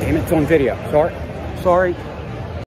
Damn it's on video. Sorry. Sorry.